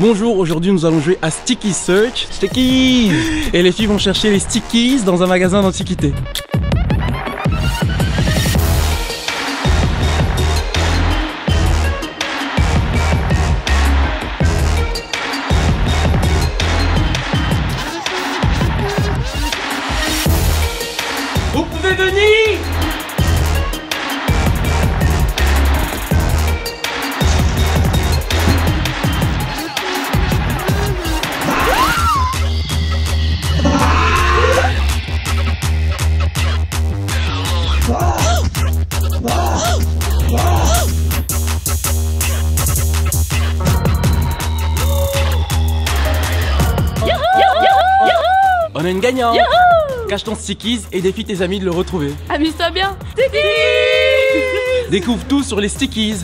Bonjour, aujourd'hui nous allons jouer à Sticky Search. Sticky Et les filles vont chercher les stickies dans un magasin d'antiquités. Vous pouvez venir On a une gagnante Cache ton stickies et défie tes amis de le retrouver. Amuse-toi bien. Découvre tout sur les stickies